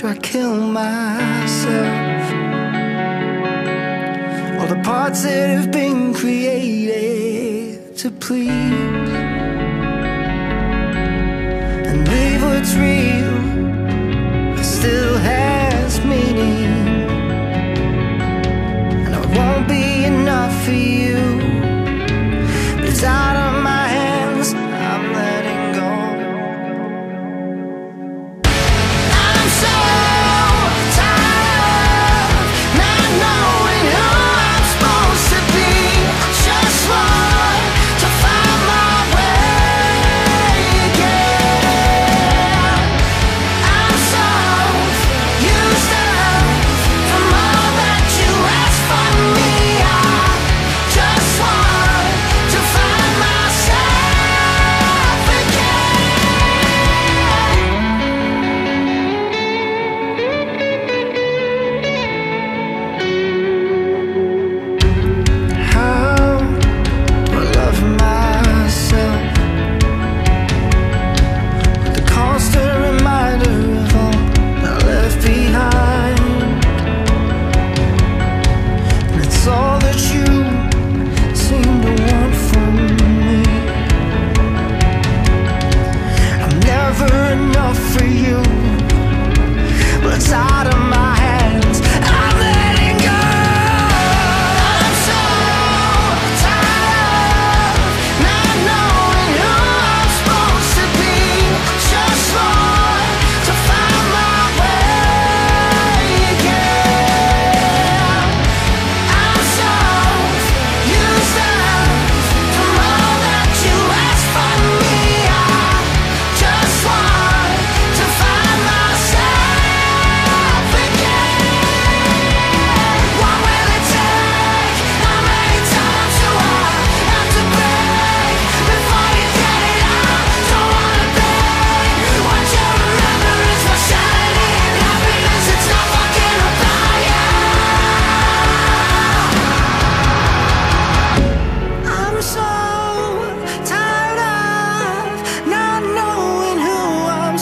do I kill myself? All the parts that have been created to please. It's real still has meaning. And it won't be enough for you But I I'll feel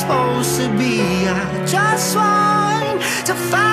supposed to be. I just want to find.